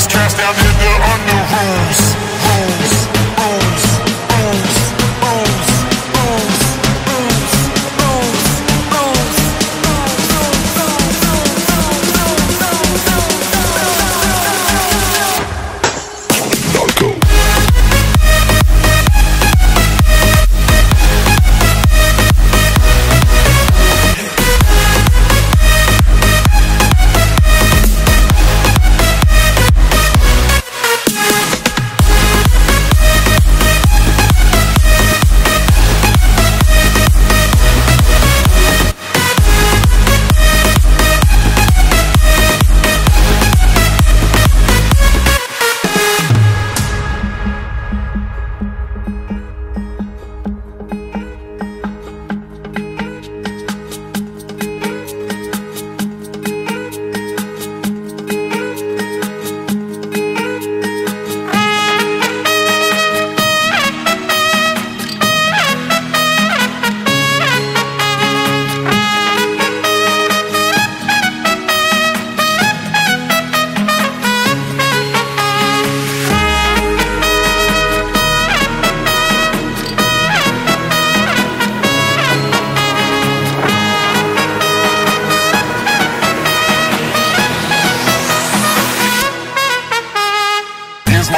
these cats down in the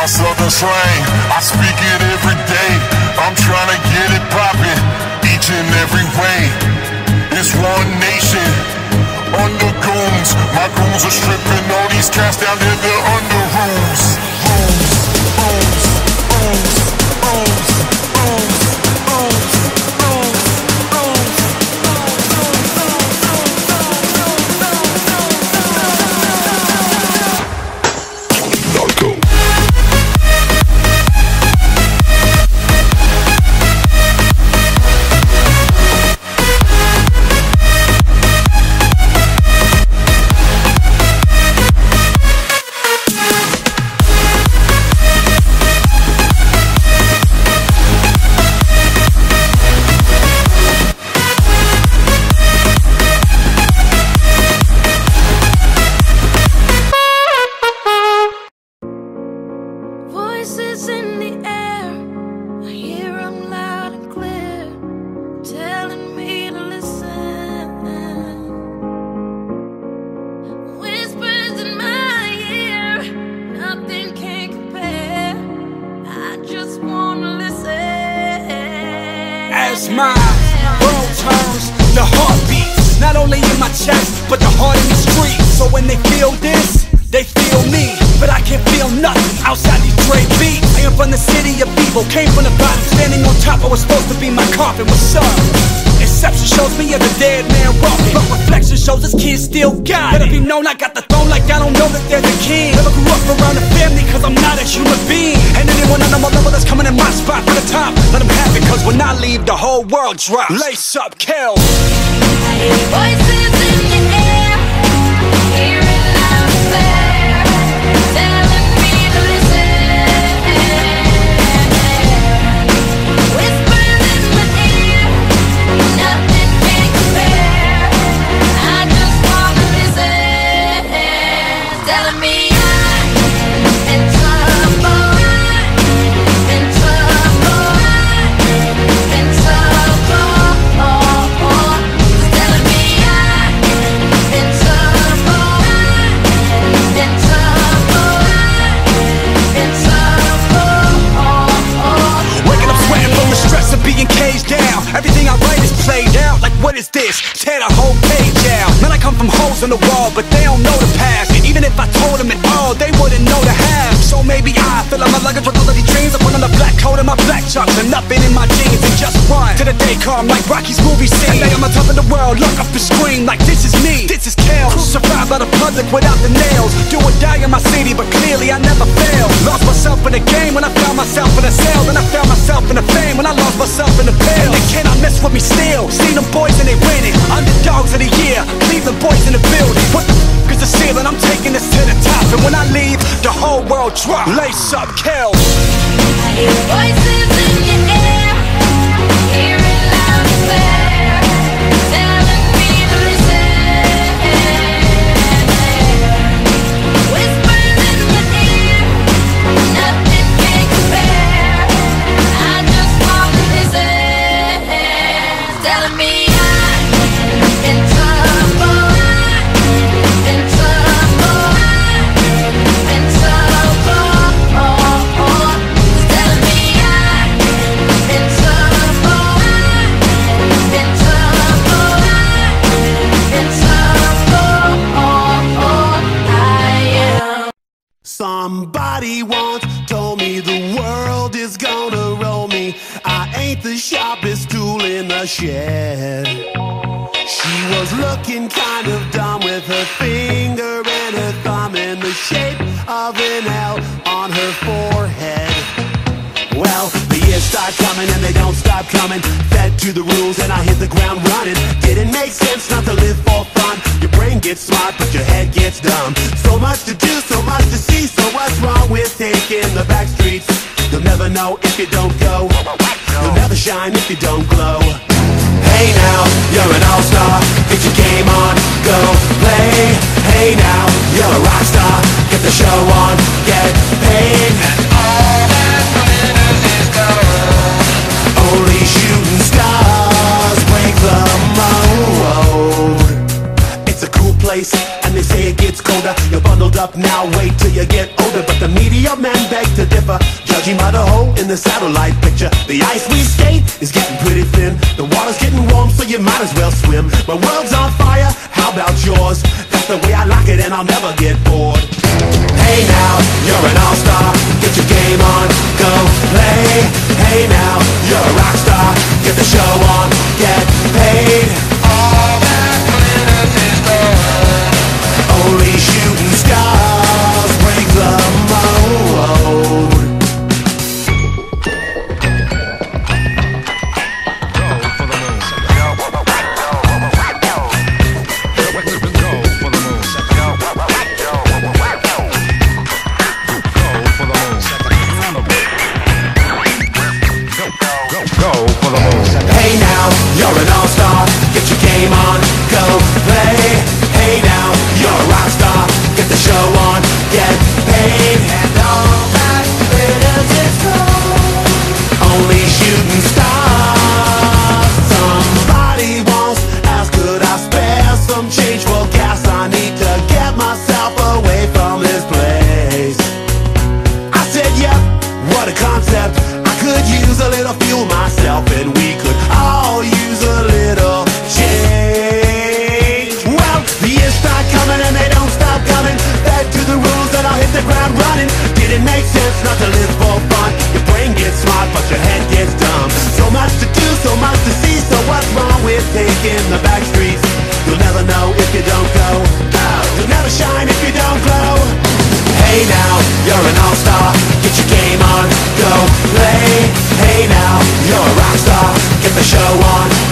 my southern slang. I speak it every day. I'm trying to get it poppin', each and every way. It's one nation under goons. My goons are stripping all these cats down in the under the heart beats not only in my chest, but the heart in the street. So when they feel this, they feel me. But I can't feel nothing outside these Dre beats. I am from the city of evil, came from the bottom, standing on top. I was supposed to be my coffin. What's up? Inception shows me as a dead man walking, but reflection shows this kid still got it. Let it be known I got the throne like I don't know that there's a king. Never grew up around a family cause I'm not a human being. And anyone on my level that's coming in my spot for the top, let them have it cause when I leave the whole world drops. Lace up, kill. Voices in the air, this? Tear the whole page out. Man, I come from holes in the wall, but coat and my black chucks and nothing in my jeans and just run to the day come like Rocky's movie scene. And they on top of the world, look up and scream like this is me, this is Kel. Survived by the public without the nails. Do or die in my city, but clearly I never fail. Lost myself in the game when I found myself in a cell. Then I found myself in the fame when I lost myself in the pill. And they cannot mess with me still. See them boys and they winning. Underdogs of the year, Cleveland boys in the building. What the f is the ceiling? I'm taking this to the top. And when I leave, the whole world drop. Lace up, Kel. Voice shape of an L on her forehead. Well, the years start coming and they don't stop coming. Fed to the rules and I hit the ground running. Didn't make sense not to live for fun. Your brain gets smart but your head gets dumb. So much to do, so much to see. So what's wrong with taking the back streets? You'll never know if you don't go. You'll never shine if you don't glow. Hey now, you're an all-star. Get your game on, go play. Hey now, you're a rock star the show on, get paid. And all that glitters is gold. Only shooting stars break the mold. It's a cool place, and they say it gets colder. You're bundled up now, wait till you get older. But the media man beg to differ, judging by the hole in the satellite picture. The ice we skate is getting pretty thin. The water's getting warm, so you might as well swim. My world's on fire, how about yours? That's the way I like it, and I'll never get bored. show. in the back streets. You'll never know if you don't go. Out You'll never shine if you don't glow. Hey now, you're an all-star. Get your game on, go play. Hey now, you're a rock star. Get the show on,